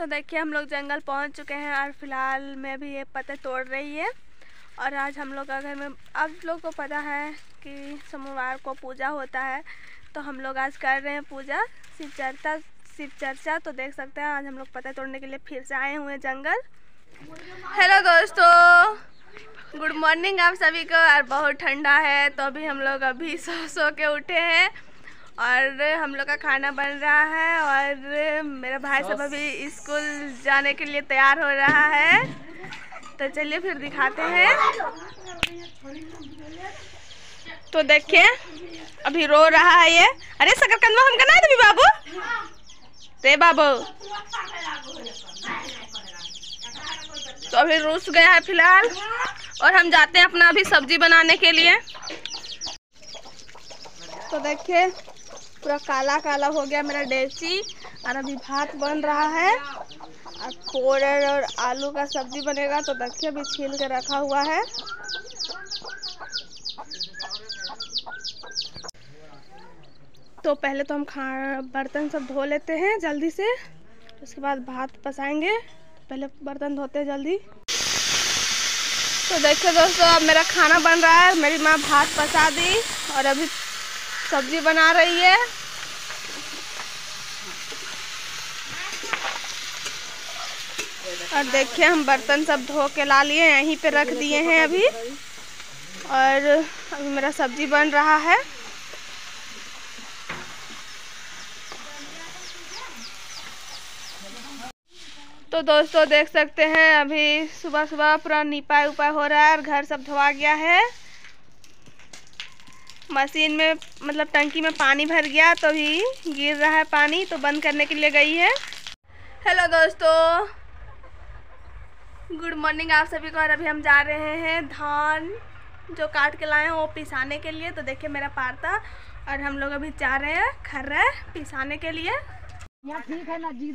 तो देखिए, हम लोग जंगल पहुँच चुके हैं और फ़िलहाल मैं भी ये पत्ते तोड़ रही है। और आज हम लोग का घर में, आप लोग को पता है कि सोमवार को पूजा होता है तो हम लोग आज कर रहे हैं पूजा। शिव चर्चा शिव चर्चा तो देख सकते हैं, आज हम लोग पत्ते तोड़ने के लिए फिर से आए हुए हैं जंगल। हेलो दोस्तों गुड मॉर्निंग आप सभी को, और बहुत ठंडा है तो अभी हम लोग अभी सो सो के उठे हैं। और हम लोग का खाना बन रहा है और मेरा भाई सब अभी स्कूल जाने के लिए तैयार हो रहा है। तो चलिए फिर दिखाते हैं। तो देखिए, अभी रो रहा है ये। अरे शकरकंदवा हम कना देवी बाबू? रे बाबू। तो अभी रुस गया है फ़िलहाल, और हम जाते हैं अपना अभी सब्ज़ी बनाने के लिए। तो देखिए पूरा काला काला हो गया मेरा डेची और अभी भात बन रहा है। और पोड़र और आलू का सब्ज़ी बनेगा तो देखिए अभी छील के रखा हुआ है। तो पहले तो हम खा, बर्तन सब धो लेते हैं जल्दी से। उसके बाद भात पसाएँगे। पहले बर्तन धोते हैं जल्दी। तो देखिए दोस्तों, अब मेरा खाना बन रहा है। मेरी माँ भात पसा दी। और अभी सब्ज़ी बना रही है। और देखिए, हम बर्तन सब धो के ला लिए यहीं पे रख दिए हैं अभी। और अभी मेरा सब्ज़ी बन रहा है। तो दोस्तों, देख सकते हैं, अभी सुबह सुबह पूरा निपाई उपाय हो रहा है और घर सब धोआ गया है। मशीन में मतलब टंकी में पानी भर गया तो अभी गिर रहा है पानी तो बंद करने के लिए गई है। हेलो दोस्तों। गुड मॉर्निंग आप सभी को और अभी हम जा रहे हैं धान जो काट के लाए हैं वो पिसाने के लिए। तो देखिए मेरा पारता और हम लोग अभी जा रहे हैं खर्रा पिसाने के लिए।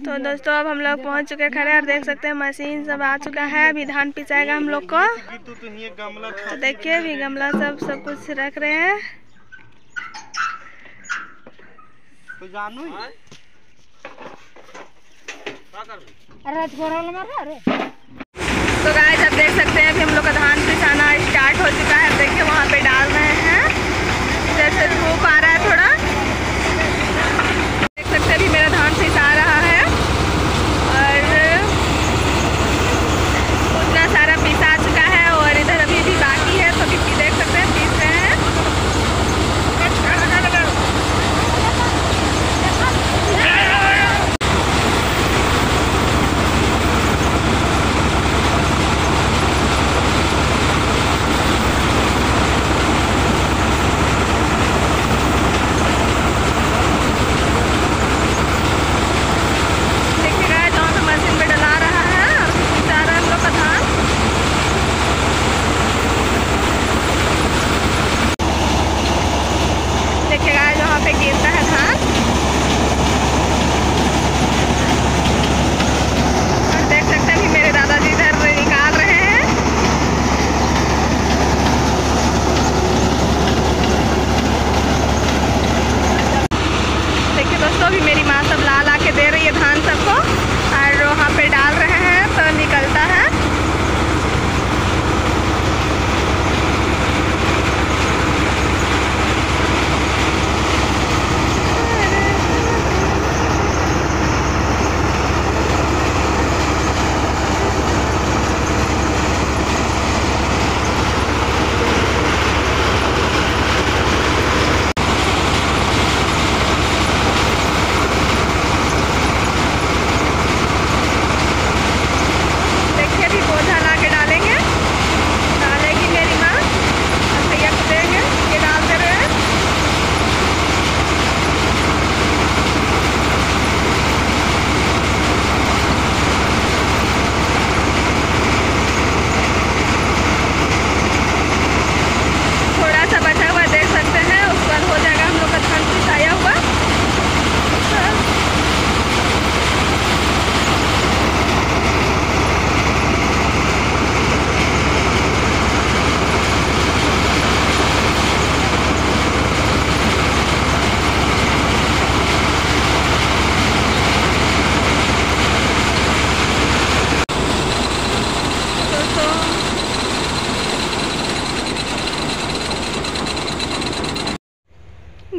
तो दोस्तों अब हम लोग पहुँच चुके हैं खरे और देख सकते हैं मशीन सब आ चुका है। अभी धान पिसाएगा हम लोग को। तो देखिए अभी गमला सब सब कुछ रख रहे हैं। तो जानू तो गाइस आप देख सकते हैं कि हम लोग का धान पिसाना स्टार्ट हो चुका है। देखिए वहाँ पे डाल रहे हैं। जैसे धूप आ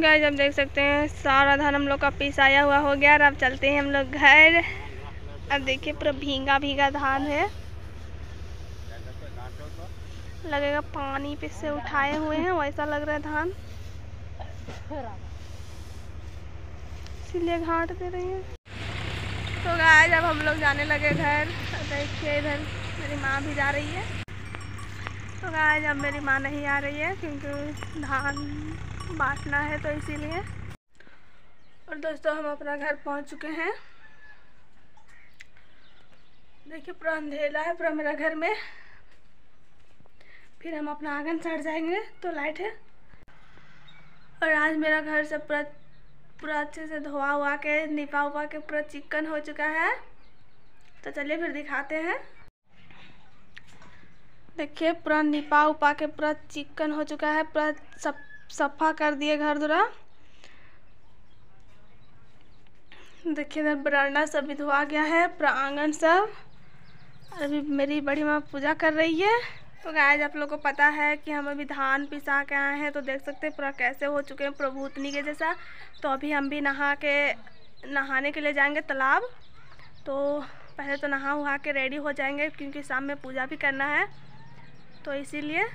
गाइस अब देख सकते हैं, सारा धान हम लोग का पिसाया हुआ हो गया और अब चलते हैं हम लोग घर। अब देखिए, पूरा भींगा भींगा धान है। लगेगा पानी पे से उठाए हुए हैं, वैसा लग रहा है धान। इसीलिए घाट दे रही है। तो गाइस अब हम लोग जाने लगे घर। देखिए, इधर मेरी माँ भी जा रही है। तो गाइस अब मेरी माँ नहीं आ रही है, क्योंकि धान बांटना है तो इसीलिए। और दोस्तों, हम अपना घर पहुँच चुके हैं। देखिए, पूरा अंधेरा है, पूरा मेरा घर में। फिर हम अपना आँगन चढ़ जाएँगे तो लाइट है। और आज मेरा घर सब पूरा पूरा अच्छे से धोआ हुआ के, निपा हुआ के, पूरा चिकन हो चुका है। तो चलिए फिर दिखाते हैं। देखिए, पूरा निपा उपा के पूरा चिकन हो चुका है, पूरा सब सफ़ा कर दिए घर दूरा। देखिए इधर बरांडा सब भी धोआ गया है पूरा आँगन सब। अभी मेरी बड़ी माँ पूजा कर रही है। तो गाय आप लोग को पता है कि हम अभी धान पिसा के आए हैं तो देख सकते हैं पूरा कैसे हो चुके हैं प्रभूतनी के जैसा। तो अभी हम भी नहा के, नहाने के लिए जाएँगे तालाब। तो पहले तो नहा वहा के रेडी हो जाएँगे, क्योंकि शाम में पूजा भी करना है। तो इसीलिए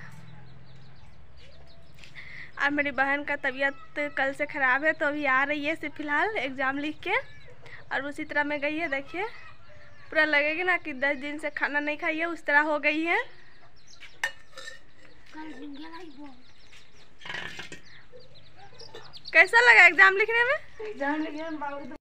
और मेरी बहन का तबीयत कल से ख़राब है तो अभी आ रही है सिर्फ़ फ़िलहाल एग्ज़ाम लिख के। और उसी तरह में गई है, देखिए। पूरा लगेगी ना कि दस दिन से खाना नहीं खाई है, उस तरह हो गई है। कैसा लगा एग्ज़ाम लिखने में? एग्ज़ाम लिखे बाबू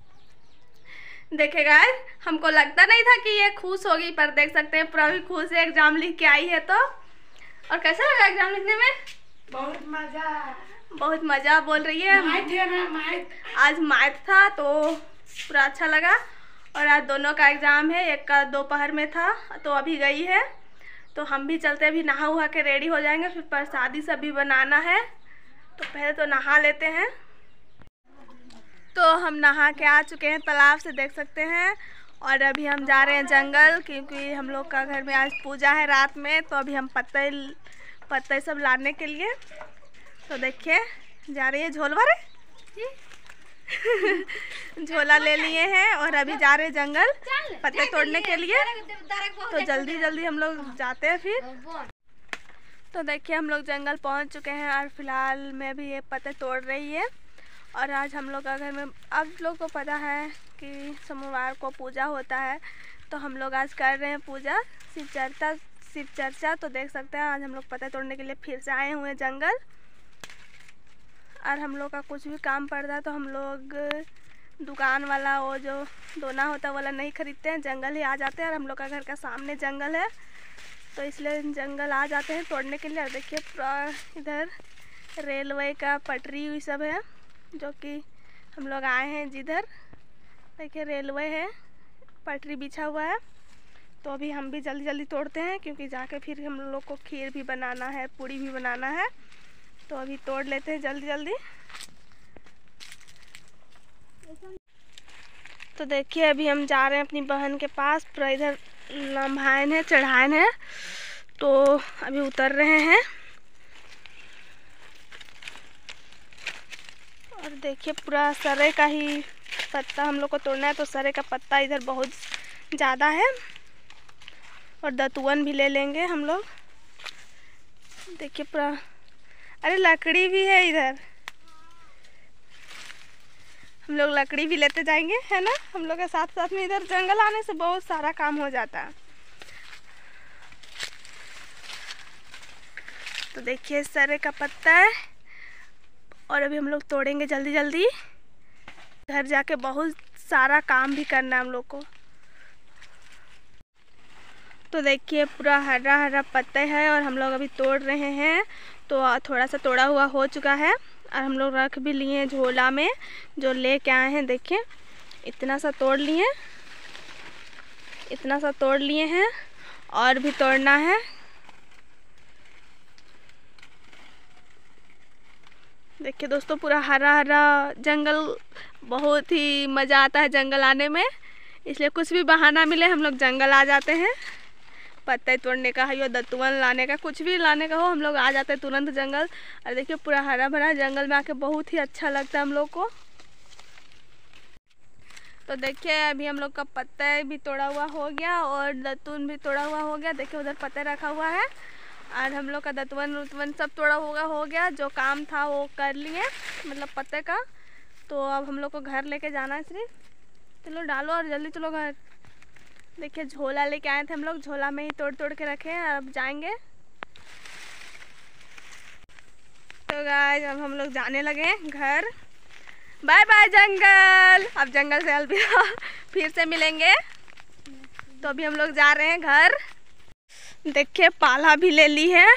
देखे गाइस हमको लगता नहीं था कि ये खुश होगी, पर देख सकते हैं, पूरा भी खुश है एग्ज़ाम लिख के आई है तो। और कैसा लगा एग्ज़ाम लिखने में? बहुत मज़ा। बहुत मज़ा बोल रही है। माइट है ना माइट। आज मैथ था तो पूरा अच्छा लगा। और आज दोनों का एग्ज़ाम है एक का दोपहर में था तो अभी गई है। तो हम भी चलते अभी नहा उहा के रेडी हो जाएँगे फिर प्रसादी सब भी बनाना है। तो पहले तो नहा लेते हैं। तो हम नहा के आ चुके हैं तालाब से देख सकते हैं। और अभी हम जा रहे हैं जंगल क्योंकि हम लोग का घर में आज पूजा है रात में तो अभी हम पत्ते पत्ते सब लाने के लिए। तो देखिए जा रही है झोल भरे झोला ले लिए हैं और अभी जा रहे हैं जंगल पत्ते तोड़ने के लिए। तो जल्दी जल्दी हम लोग जाते हैं फिर। तो देखिए हम लोग जंगल पहुँच चुके हैं और फ़िलहाल मैं भी ये पत्ते तोड़ रही है। और आज हम लोग का घर में अब लोग को पता है कि सोमवार को पूजा होता है। तो हम लोग आज कर रहे हैं पूजा। शिव चर्चा शिव चर्चा तो देख सकते हैं आज हम लोग पत्ते तोड़ने के लिए फिर से आए हुए हैं जंगल। और हम लोग का कुछ भी काम पड़ रहा है तो हम लोग दुकान वाला वो जो दोना होता है, वाला नहीं खरीदते हैं। जंगल ही आ जाते हैं और हम लोग का घर का सामने जंगल है। तो इसलिए जंगल आ जाते हैं तोड़ने के लिए। और देखिए पूरा इधर रेलवे का पटरी हुई सब है, जो कि हम लोग आए हैं जिधर। देखिए रेलवे है, पटरी बिछा हुआ है। तो अभी हम भी जल्दी जल्दी तोड़ते हैं, क्योंकि जाके फिर हम लोग को खीर भी बनाना है, पूड़ी भी बनाना है। तो अभी तोड़ लेते हैं जल्दी जल्दी। तो देखिए, अभी हम जा रहे हैं अपनी बहन के पास। पूरा इधर लम्भायन है, चढ़ायन है। तो अभी उतर रहे हैं। और देखिए, पूरा सरे का ही पत्ता हम लोग को तोड़ना है तो सरे का पत्ता इधर बहुत ज़्यादा है। और दतुअन भी ले लेंगे हम लोग। देखिए पूरा, अरे लकड़ी भी है इधर। हम लोग लकड़ी भी लेते जाएँगे, है ना? हम लोग के साथ साथ में इधर जंगल आने से बहुत सारा काम हो जाता। है तो देखिए सरे का पत्ता है। और अभी हम लोग तोड़ेंगे जल्दी जल्दी घर जाके बहुत सारा काम भी करना है हम लोग को। तो देखिए पूरा हरा हरा पत्ता है और हम लोग अभी तोड़ रहे हैं। तो थोड़ा सा तोड़ा हुआ हो चुका है और हम लोग रख भी लिए झोला में, जो ले के आए हैं। देखिए, इतना सा तोड़ लिए, इतना सा तोड़ लिए हैं और भी तोड़ना है। देखिए दोस्तों, पूरा हरा हरा जंगल, बहुत ही मज़ा आता है जंगल आने में। इसलिए कुछ भी बहाना मिले, हम लोग जंगल आ जाते हैं। पत्ते तोड़ने का है दतुअन लाने का, कुछ भी लाने का हो, हम लोग आ जाते हैं तुरंत जंगल। और देखिए, पूरा हरा भरा जंगल में आके बहुत ही अच्छा लगता है हम लोग को। तो देखिए, अभी हम लोग का पत्ता भी तोड़ा हुआ हो गया, और दतुन भी तोड़ा हुआ हो गया। देखिए, उधर पत्ता रखा हुआ है, और हम लोग का दतवन, उतवन सब तोड़ा हुआ हो गया। जो काम था, वो कर लिए मतलब पत्ते का। तो अब हम लोग को घर लेके जाना है श्री चलो, डालो और जल्दी चलो घर। देखिए, झोला लेके आए थे हम लोग। झोला में ही तोड़ तोड़ के रखे हैं, अब जाएँगे। तो गाय अब हम लोग जाने लगे हैं घर। बाय बाय जंगल! अब जंगल से अलविदा फिर से मिलेंगे। तो अभी हम लोग जा रहे हैं घर। देखिए, पाला भी ले ली है।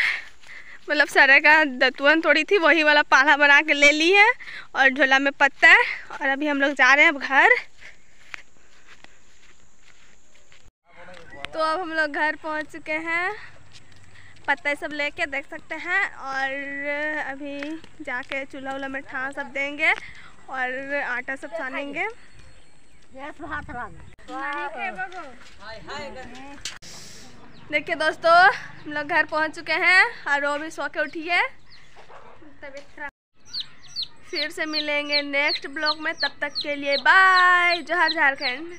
मतलब सरे का दतुअन थोड़ी थी, वही वाला पाला बना के ले ली है। और झोला में पत्ता है। और अभी हम लोग जा रहे हैं अब घर। तो अब हम लोग घर पहुँच चुके हैं। पत्ते सब लेके देख सकते हैं और अभी जाके चूल्हा वूल्हा में ठा सब देंगे और आटा सब छानेंगे देखिए दोस्तों, हम लोग घर पहुँच चुके हैं और वो भी सो के उठी है फिर से मिलेंगे नेक्स्ट ब्लॉग में, तब तक के लिए बाय जोहर झारखंड